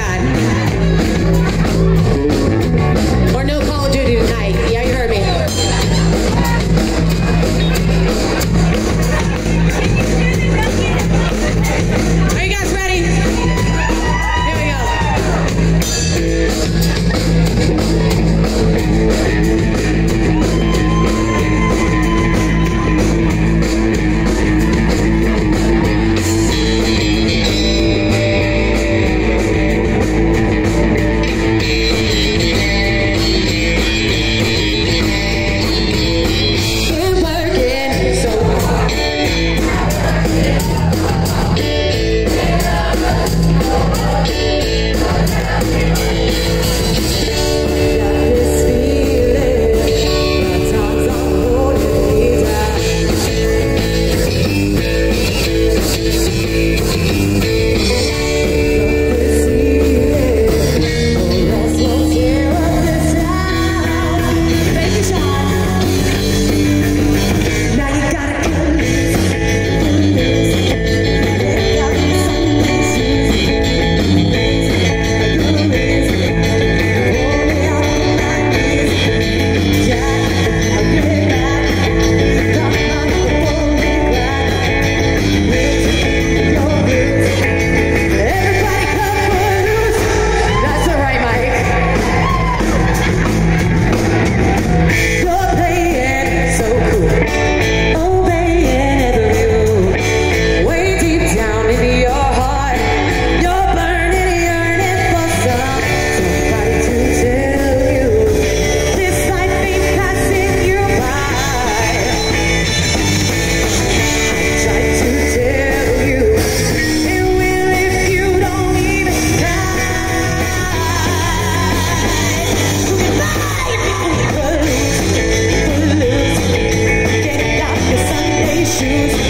Yeah. chances